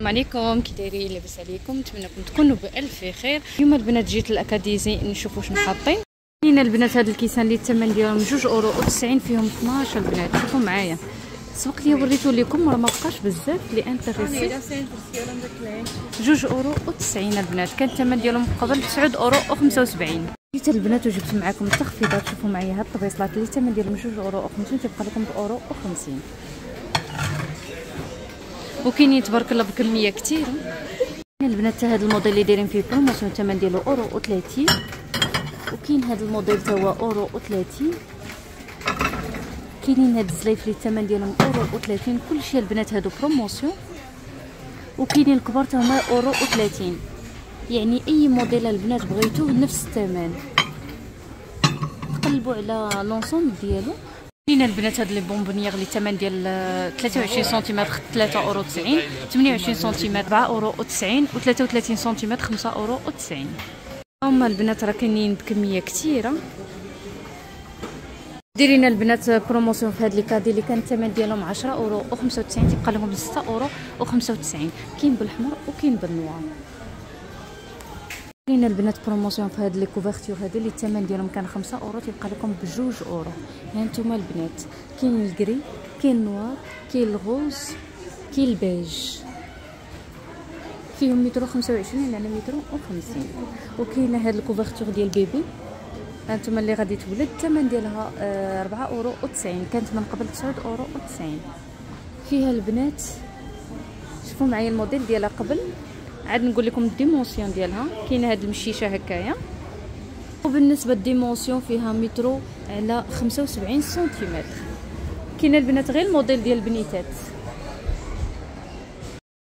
السلام عليكم كي دايرين لاباس عليكم. نتمنىكم تكونوا بألف خير. اليوم البنات جيت لاكاديزي نشوف واش حاطين. كاين البنات هاد الكيسان اللي الثمن ديالهم جوج أورو و90 فيهم 12 البنات شوفوا معايا. سبق لي وريتو لكم راه ما بقاش بزاف لي intéressé. جوج أورو و90 البنات. كان الثمن ديالهم قبل 9 أورو و75 جيت البنات وجبت معكم التخفيضات. شوفوا معايا هاد الطبيصلات اللي الثمن ديالهم جوج أورو و50 تيبقى لكم بأورو و50 وكاينين تبارك الله بكمية كثيرة. البنات هذا الموديل اللي دايرين فيه promotion الثمن ديالو أورو و30 وكاين هذا الموديل تا هو أورو و30 كاينين هاد الزلايف اللي الثمن ديالهم أورو و30 كلشي البنات هادو promotion. وكاينين الكبار تا هما أورو و30 يعني أي موديل البنات بغيتوه نفس الثمن. تقلبوا على l'ensemble ديالو. كاين البنات هاد les bonbonnières اللي الثمن ديال 23 سنتيمتر 3 أورو 90 28 سنتيمتر 4 أورو 90 و 33 سنتيمتر 5 أورو 90 هما البنات راه كاينين بكمية كثيره دايرين البنات promotion في هاد les caddies اللي كان الثمن ديالهم 10 أورو و 95 تيبقى لهم 6 أورو و 95 كاين بالحمر وكاين بال noir. كاين البنات promotion في هاد les couvertures هادو اللي الثمن ديالهم كان 5 أورو تيبقى لكم بجوج أورو. يعني نتوما البنات كاين الكري كاين النوار كاين الغوز كاين البيج. فيهم متر 25 على متر و50 وكاينه هاد ال couverture ديال bébé. هانتوما اللي غادي تولد الثمن ديالها 4 آه، أورو و90 كانت من قبل 9 أورو و90 فيها البنات شوفوا معايا الموديل ديالها قبل. عاد نقول لكم ال dimension ديالها. كاينة هاد المشيشة هكايا. وبالنسبة ال dimension فيها مترو على 75 سنتيمتر. كاينة البنات غير الموديل ديال البنيتات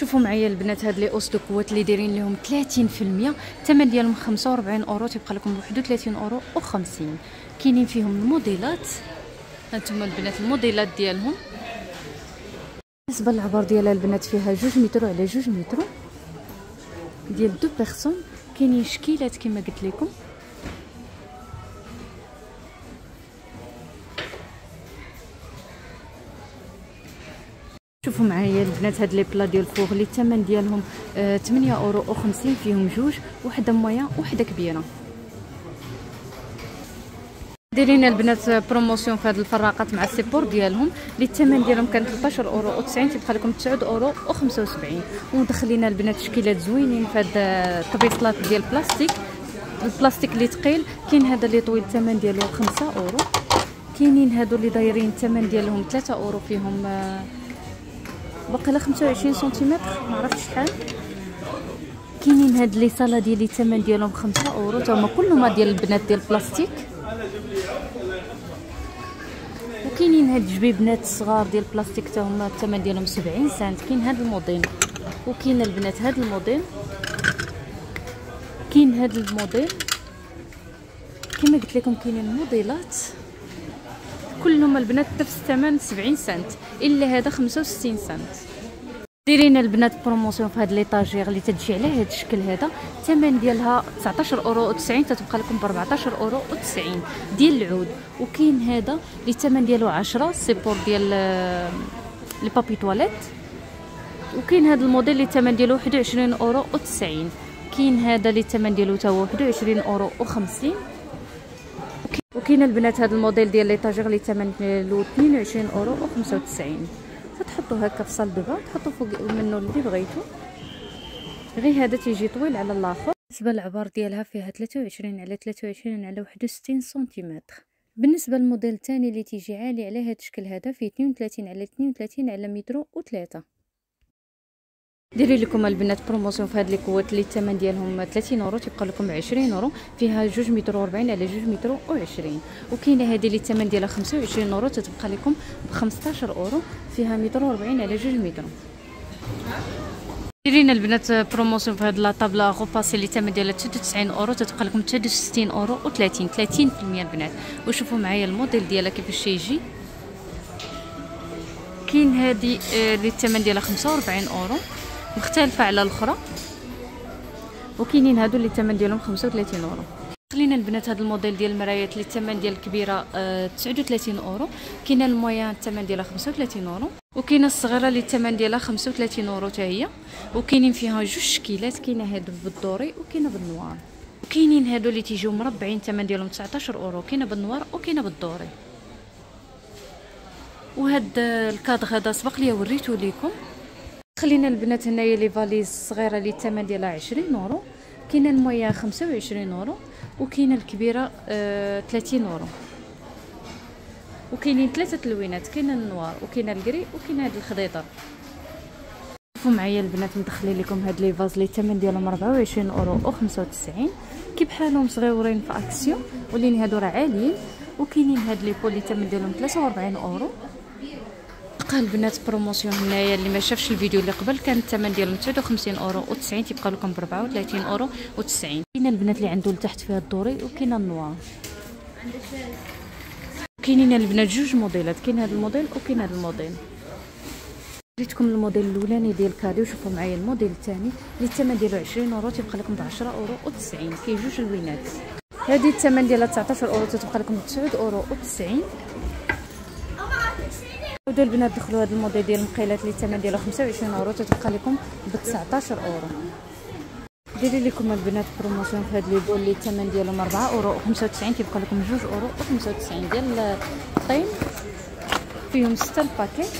شوفوا معايا البنات هاد les housses couette اللي دايرين لهم 30% الثمن ديالهم 45 أورو تيبقى لكم 31 أورو و50 كاينين فيهم الموديلات. هانتوما البنات الموديلات ديالهم. بالنسبة للعبار ديالها البنات فيها جوج متر على جوج متر ديال deux personnes كاينين شكيلات كما قلت لكم. شوفوا معايا البنات هاد les plats ديال ال four اللي الثمن ديالهم 8 آه أورو و50 فيهم جوج وحدة moyenne وحدة كبيرة. دايرين البنات promotion في هاد الفراقات مع ال support ديالهم اللي الثمن ديالهم كان 13 اورو و90 تيبقى لكم 9 أورو و75 ودخلينا البنات تشكيلات زوينين في هاد الطبيصلات ديال البلاستيك. البلاستيك اللي ثقيل كاين هذا اللي طويل الثمن ديالو 5 أورو. كاينين هادو اللي دايرين الثمن ديالهم 3 أورو فيهم باقي لا 25 سنتيمتر ما عرفتش شحال. كاينين هاد les saladiers الثمن ديالهم 5 أورو. تما كلهم ديال البنات ديال البلاستيك. وكاينين هاد الجبيبنات الصغار ديال البلاستيك حتى هما الثمن ديالهم 70 سنت كاين هاد الموديل. وكاين البنات هاد الموديل. كاين هاد الموديل. كما قلت لكم كاينين الموديلات كلهم البنات نفس الثمن 70 سنت إلا هذا 65 سنت دايرين البنات promotion في هاد l'étagère اللي تجي على هاد الشكل هذا. الثمن ديالها 19 أورو و90 تتبقى لكم ب 14 أورو و90 ديال العود. وكاين هذا اللي الثمن ديالو 10 support ديال les papiers toilette. وكاين هذا الموديل اللي الثمن ديالو 21 أورو و90 كاين هذا اللي الثمن ديالو تا هو 21 أورو و50 وكاين البنات هذا الموديل ديال l'étagère اللي الثمن ديالو 22 أورو و95 تحطوا هكا في salle d'eau تحطوا فوق منه اللي بغيتو. غير هذا تيجي طويل على الآخر. بالنسبة للعبار ديالها فيها 23 على 23 على 61 سنتيمتر. بالنسبة للموديل الثاني اللي تيجي عالي على هذا الشكل هذا فيه 32 على 32 على متر و3 ديري لكم البنات promotion في هاد les couettes اللي الثمن ديالهم 30 اورو تيبقى لكم 20 اورو فيها جوج متر و40 على جوج متر و20 وكاينة هذه اللي الثمن ديالها 25 اورو تتبقى لكم ب 15 اورو فيها متر و40 على جوج متر. ديرينا البنات promotion في هاد la table à repasser اللي الثمن ديالها 99 اورو تتبقى لكم 69 اورو و30 30% البنات. وشوفوا معايا الموديل ديالها كيفاش يجي. كاين هذه آه، اللي الثمن ديالها 45 اورو مختلفة على الأخرى. وكاينين هادو اللي الثمن ديالهم 35 أورو. خلينا البنات هذا الموديل ديال المرايات اللي الثمن ديال الكبيرة آه 39 أورو. كاينة ال moyenne الثمن ديالها 35 أورو. وكاينة الصغيرة اللي الثمن ديالها 35 أورو حتى هي. وكاينين فيها جوج شكيلات كاينة هادو بال doré وكاينة بال noir. وكاينين هادو اللي تيجيو مربعين الثمن ديالهم 19 أورو كاينة بال noir وكاينة بال doré. وهاد الكادغ هذا سبق لي وريته لكم خلينا البنات هنايا les valises الصغيره اللي الثمن ديالها 20 اورو كاينة ال moyenne 25 اورو وكاينة الكبيرة آه 30 اورو. وكاينين ثلاثة تلوينات كاينة ال noir وكاينة ال gris وكاينة هاد الخضيطر شوفوا معايا البنات ندخلي لكم هاد les vases لي الثمن ديالهم 24 اورو و 95 كي بحالهم صغيورين في أكسيون ولين هادو راه عاليين. وكاينين هاد les boules اللي الثمن ديالهم 43 اورو. بقى البنات promotion هنايا اللي ما شافش الفيديو اللي قبل كان الثمن ديالهم 59 أورو و90 تيبقى لكم ب 34 أورو و90 كاينة البنات اللي عنده لتحت فيها ال doré وكاينة ال noir. كاينين البنات جوج موديلات كاين هذا الموديل وكاين هذا الموديل. وريتكم الموديل الأولاني ديال caddie وشوفوا معايا الموديل الثاني اللي الثمن ديالو 20 أورو تيبقى لكم ب 10 أورو و90 كاين جوج لوينات هذه الثمن ديالها 19 أورو تتبقى لكم ب 9 أورو و90 ودو البنات دخلوا هذا الموديل ديال المقيلات اللي الثمن ديالو 25 أورو تتبقى لكم ب 19 أورو. ديري لكم البنات promotion في هاد les bols اللي الثمن ديالهم 4 أورو و95 تيبقى لكم 2 أورو و95 ديال الطين. فيهم 6 ال paquet.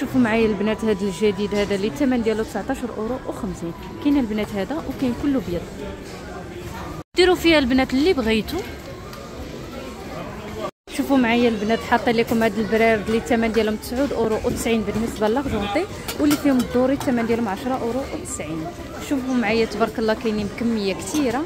شوفوا معايا البنات هذا الجديد هذا اللي الثمن ديالو 19 أورو و50 كاين البنات هذا وكاين كله بيض. ديروا فيها البنات اللي بغيتو. شوفوا معايا البنات حاطين لكم هاد البرارد اللي الثمن ديالهم 9 أورو و90 بالنسبة لل argenté واللي فيهم ال doré الثمن ديالهم 10 أورو و90 شوفوا معايا تبارك الله كاينين بكمية كثيرة.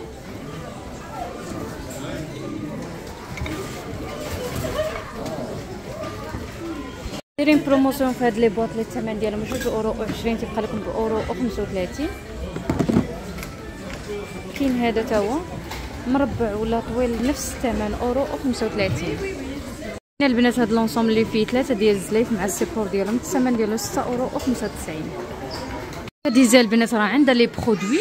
دايرين promotion في هاد les boîtes اللي الثمن ديالهم 2 أورو و20 تبقى لكم بأورو و35 كاين هذا تا هو مربع ولا طويل نفس الثمن أورو و35 هنا البنات هاد l'ensemble اللي فيه ثلاثة ديال الزلايف مع ال support ديالهم الثمن ديالو 6 أورو و95 هادي البنات راه عندها les produits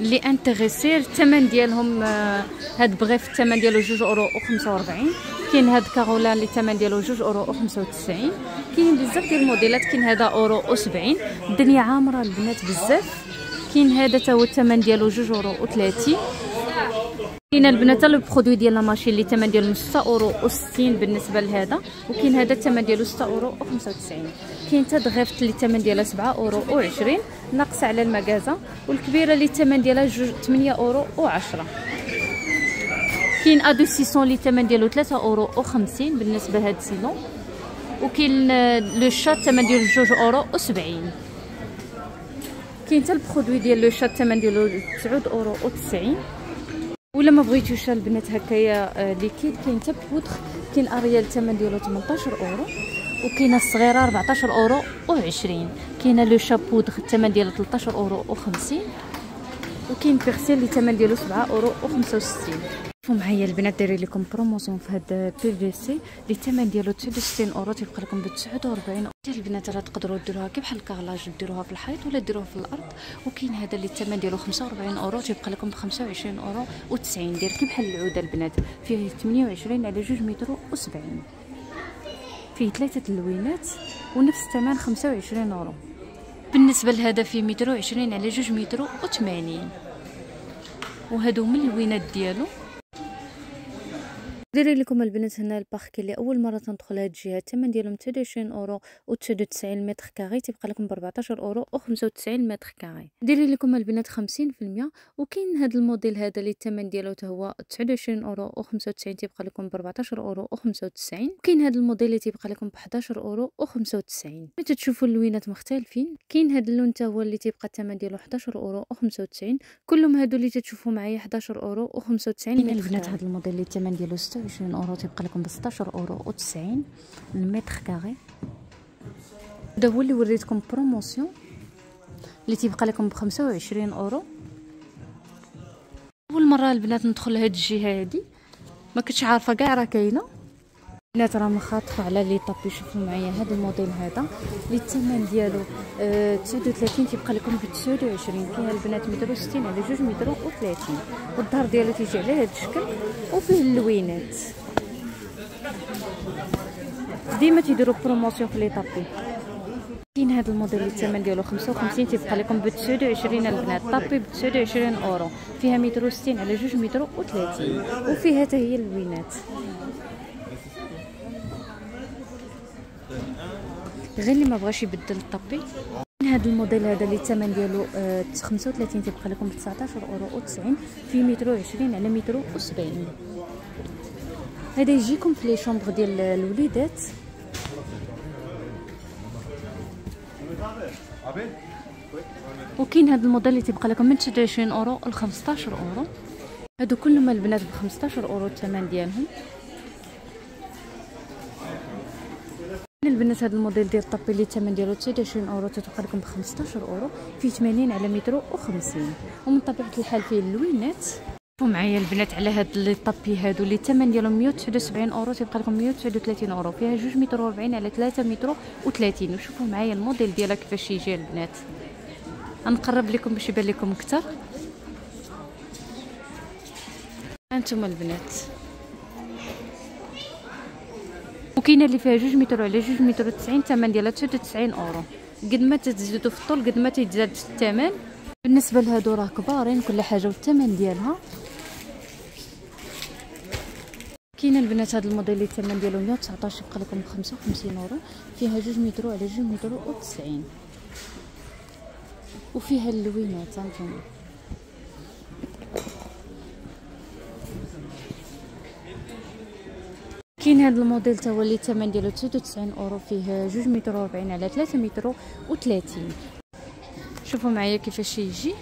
اللي انتريسير الثمن ديالهم آه، هاد Bref الثمن ديالو 2 أورو و45 كاين هاد Carolin اللي الثمن ديالو 2 أورو و95 كاين بزاف ديال الموديلات كاين هذا أورو و70 الدنيا عامرة البنات بزاف. كاين هذا تا هو الثمن ديالو 2 أورو و30 كاين البنات le produit ديال la machine اللي الثمن ديالو 6 أورو و60 بالنسبة لهذا. وكاين هذا الثمن ديالو 6 أورو و95 كاين حتى Dreft اللي الثمن ديالها 7 أورو و20 ناقصة على المكازا والكبيرة اللي الثمن ديالها 8 أورو و10 كاين adoucissant اللي الثمن ديالو 3 أورو و50 بالنسبة لهاد السيزون وكاين Le Chat الثمن ديالو 2 أورو و70 كاين حتى ال produit ديال Le Chat الثمن ديالو 9 أورو و90 ولا ما بغيتوش البنات هكايا آه، liquide كاين حتى بودغ كاين Ariel الثمن ديالو 18 أورو وكاينة الصغيرة 14 أورو و20 كاينة Le Chat poudre الثمن ديالو 13 أورو و50 وكاين Persil اللي الثمن ديالو 7 أورو و65 شوفوا معايا البنات دايرين لكم promotion في هاد PVC اللي الثمن ديالو 69 أورو تيبقى لكم ب 49 ديال البنات راه تقدروا ديروها كي بحال ال carrelage ديروها في الحيط ولا ديروها في الأرض. وكاين هذا اللي الثمن ديالو 45 أورو تيبقى لكم ب 25 أورو و90 دير كي بحال العودة البنات فيه 28 على 2 متر و70 فيه ثلاثة اللوينات ونفس الثمن 25 أورو. بالنسبة لهذا فيه متر وعشرين على جوج متر وثمانين. وهادو من اللوينات ديالو. ديري لكم البنات هنا البارك اللي أول مرة تندخل هاد الجهة. الثمن ديالهم 29 أورو و 99 متر carré. تبقى لكم ب 14 أورو و 95 متر carré. ديري لكم البنات 50% وكاين هاد الموديل هذا اللي الثمن ديالو حتى هو 29 أورو و 95 تبقى لكم ب 14 أورو و 95 وكاين هاد الموديل اللي تيبقى لكم ب 11 أورو و 95 ملي تشوفوا اللوينات مختلفين كاين هاد اللون حتى هو اللي تيبقى الثمن ديالو 11 أورو و 95 كلهم هادو اللي تتشوفوا معايا 11 أورو و 95 كاين البنات هاد الموديل اللي الثمن ديالو 26 أورو تيبقى لكم ب 16 اورو 90 المتر carré. هذا هو اللي وريتكم promotion اللي تيبقى لكم ب 25 أورو. أول مرة البنات ندخل لهاد الجهة هادي. ما كنتش عارفة كاع راه كاينة. البنات راه مخاطفه على les tapis شوفوا معايا هذا الموديل هذا اللي الثمن ديالو آه 39 تيبقى لكم ب 29 فيها البنات متر 60 على جوج متر و30 والظهر ديالو تيجي على هذا الشكل وفيه اللوينات. ديما تيديروا promotion في les tapis كاين هذا الموديل اللي الثمن ديالو 55 تيبقى لكم ب 29 البنات. tapis ب 29 اورو فيها متر 60 على جوج متر و30 وفيها حتى هي اللوينات. غير اللي ما بغاش يبدل ال tapis هذا الموديل هذا اللي الثمن ديالو آه 35 تيبقى لكم ب 19 أورو و90 في متر 20 على متر 70 هذا يجيكم في les chambres ديال الوليدات. وكاين هذا الموديل اللي تيبقى لكم من 29 أورو ل 15 أورو. هادو كلهم البنات ب 15 أورو الثمن ديالهم. البنات هذا الموديل ديال ال tapis اللي الثمن ديالو 29 أورو تتبقى لكم ب 15 أورو فيه 80 على متر و50 ومن طبيعة الحال فيه اللوينات. شوفوا معايا البنات على هاد les tapis هادو اللي الثمن ديالهم 179 أورو تيبقى لكم 139 أورو. فيها 2 متر و40 على 3 متر و30 وشوفوا معايا الموديل ديالها كيفاش يجي البنات. غنقرب لكم باش يبان لكم أكثر. هانتوما البنات. وكاينه اللي فيها جوج متر على جوج متر وتسعين الثمن ديالها تسعين أورو. قد ما تزيدوا في الطول قد ما تزاد الثمن. بالنسبة لهادو راه كبارين كل حاجة والثمن ديالها. كاين البنات هذا الموديل اللي الثمن ديالو 119 يبقى لكم 55 أورو. فيها جوج متر على جوج متر و90 وفيها اللوينات هانتوما كاين هذا الموديل تا هو اللي الثمن ديالو 99 اورو فيه 2 متر و40 على 3 متر و30 شوفوا معايا كيفاش يجي.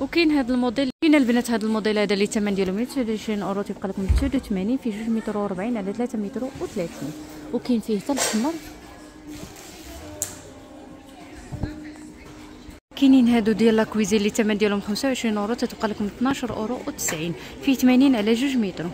وكاين هذا الموديل كاين البنات هذا الموديل هذا اللي الثمن ديالو 129 اورو تيبقى لكم 89 فيه 2 متر و40 على 3 متر و30 وكاين فيه حتى الاحمر كاينين هادو ديال la cuisine اللي الثمن ديالهم 25 أورو تتبقى لكم 12 أورو و90 فيه 80 على 2 متر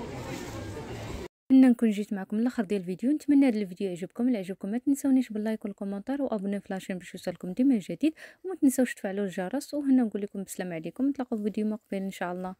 نتمنى نكون جيت معكم لاخر ديال الفيديو نتمنى هذا الفيديو يعجبكم. إلا عجبكم ما تنسونيش بال like وال commentaire و abonnez في la chaîne باش يوصلكم ديما جديد. وما تنساوش تفعلوا الجرس. وهنا نقول لكم بسلام عليكم. نتلاقاو في فيديو مقبل إن شاء الله.